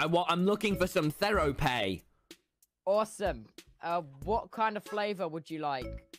I well, I'm looking for some Theropay. Awesome. Uh, what kind of flavor would you like?